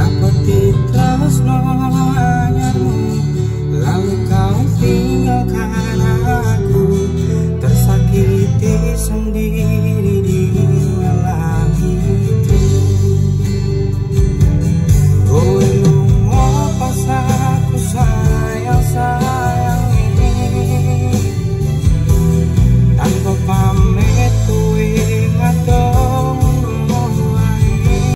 Apeti tresno anyarmu Lalu kau tinggalkan aku Tersakiti sendiri.